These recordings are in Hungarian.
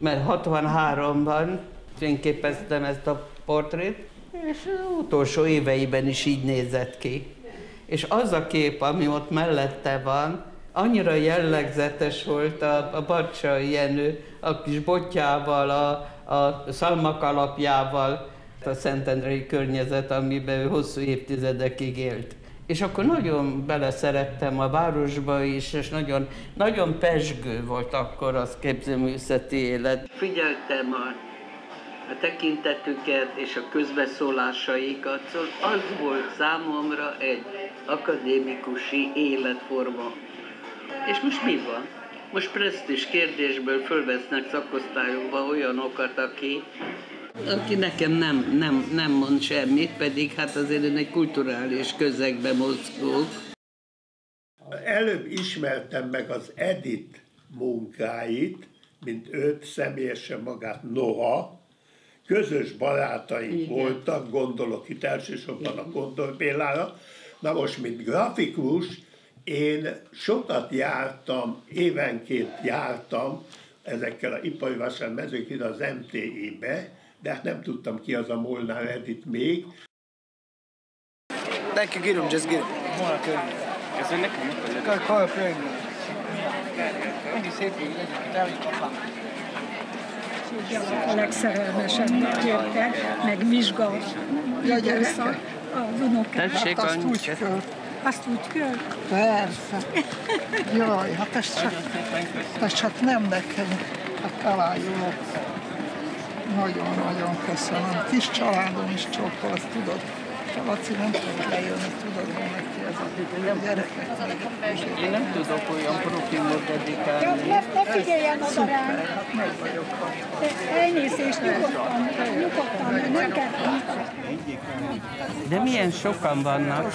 mert 63-ban fényképeztem ezt a portrét, és az utolsó éveiben is így nézett ki. És az a kép, ami ott mellette van, annyira jellegzetes volt a, a Bacsai Jenő, a kis botjával, a, a szalmak alapjával, a Szentendrei környezet, amiben ő hosszú évtizedekig élt. És akkor nagyon beleszerettem a városba is, és nagyon, nagyon pesgő volt akkor az képzőművészeti élet. Figyeltem a, a tekintetüket és a közbeszólásaikat, szóval az volt számomra egy akadémikusi életforma. És most mi van? Most presztis kérdésből fölvesznek szakosztályokba olyanokat, aki, aki nekem nem, nem, nem mond semmit, pedig hát azért én egy kulturális közegbe mozgok. Előbb ismertem meg az Edit munkáit, mint őt személyesen magát noha, közös barátaink Igen. voltak, gondolok itt elsősorban a Gondol Bélára, na most, mint grafikus, én sokat jártam, évenként jártam ezekkel a ipari mezőkért az MTI-be, de hát nem tudtam ki az a Molnár Edit még. Thank you, Girum, just get it. Ez nekem? Call a friend. Annyi szép, hogy a legszerelmesebbnek jöttek, meg vizsga időszak az unokák. Tessék, hát azt úgy kell. Azt úgy kell? Persze. Jaj, hát ez csak, ez csak nem nekem. Hát találjuk. Nagyon-nagyon köszönöm. Kis családom is csókol, azt tudod. A Laci nem tud lejönni, tudod, hogy neki ez a gyerekek még. Én nem tudok olyan profilot dedikálni. Ja, ne, ne figyeljen oda rám. Hát meg vagyok. Elnézést, nyugodtan, nyugodtan, nem kell. De milyen sokan vannak?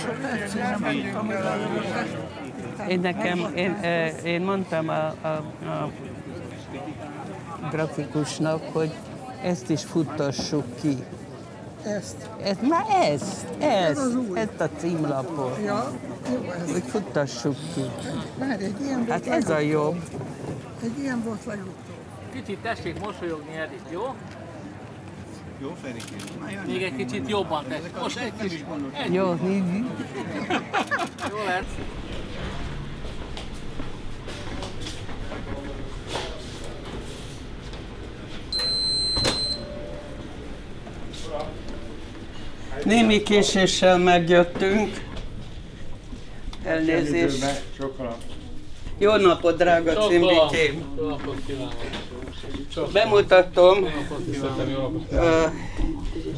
Én nekem, én, én mondtam a, a, a grafikusnak, hogy ezt is futtassuk ki. Ezt. Ez, már ezt, ezt, az új. ezt a címlapot. Ja, jó, ez. Hogy futtassuk ki. Várj, egy ilyen volt Hát ez a jobb. Egy ilyen volt legutóbb. Kicsit tessék mosolyogni Edith, jó? Jó, Ferikém? Még egy kicsit jobban tessék. Most egy kicsit. Jó. Jó lesz. Némi késéssel megjöttünk. Elnézést. Jó napot, drága cimbikém! Bemutatom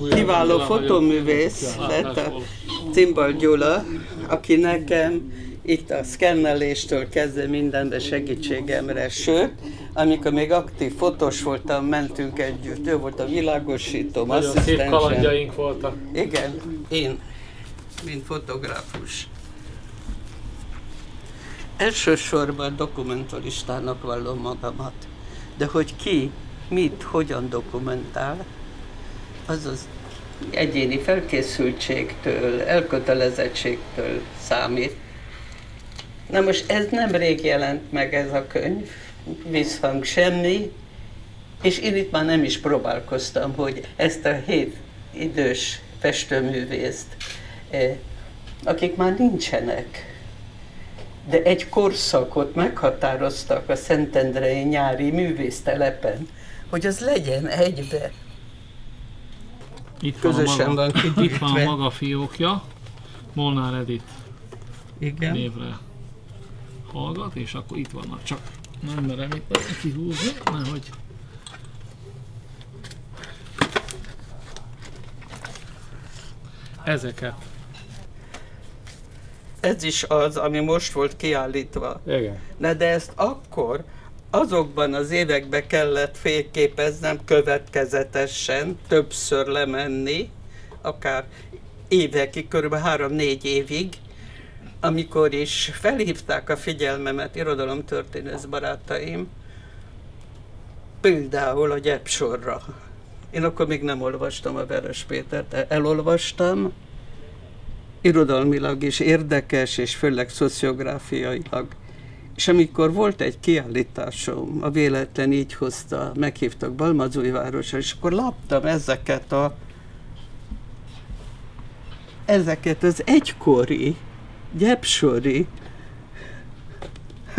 kiváló fotóművész lett a Cimbal Gyula, aki nekem itt a szkenneléstől kezdve mindenbe segítségemre, sőt, amikor még aktív fotós voltam, mentünk együtt, ő volt a világosítóm, Nagyon szép kalandjaink voltak. Igen, én, mint fotográfus. Elsősorban dokumentalistának vallom magamat, de hogy ki, mit, hogyan dokumentál, az az egyéni felkészültségtől, elkötelezettségtől számít. Na most ez nem rég jelent meg ez a könyv, visszhang semmi, és én itt már nem is próbálkoztam, hogy ezt a hét idős festőművészt, eh, akik már nincsenek, de egy korszakot meghatároztak a Szentendrei nyári művésztelepen, hogy az legyen egybe. Itt van, Közösen a maga, van itt van a maga fiókja. Molnár Edith Igen. névre hallgat, és akkor itt vannak. Csak nem merem itt kihúzni, nehogy ezeket. Ez is az, ami most volt kiállítva. Igen. Na de ezt akkor, azokban az években kellett fényképeznem következetesen, többször lemenni, akár évekig, kb. 3-4 évig, amikor is felhívták a figyelmemet irodalomtörténész barátaim, például a gyepsorra. Én akkor még nem olvastam a Veres Pétert, de elolvastam, irodalmilag is érdekes, és főleg szociográfiailag És amikor volt egy kiállításom, a véletlen így hozta, meghívtak Balmazújvárosra, és akkor láttam ezeket a ezeket az egykori, gyepsori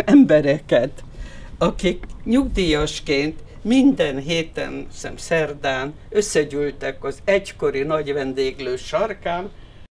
embereket, akik nyugdíjasként minden héten, szem szerdán összegyűltek az egykori nagy vendéglő sarkán,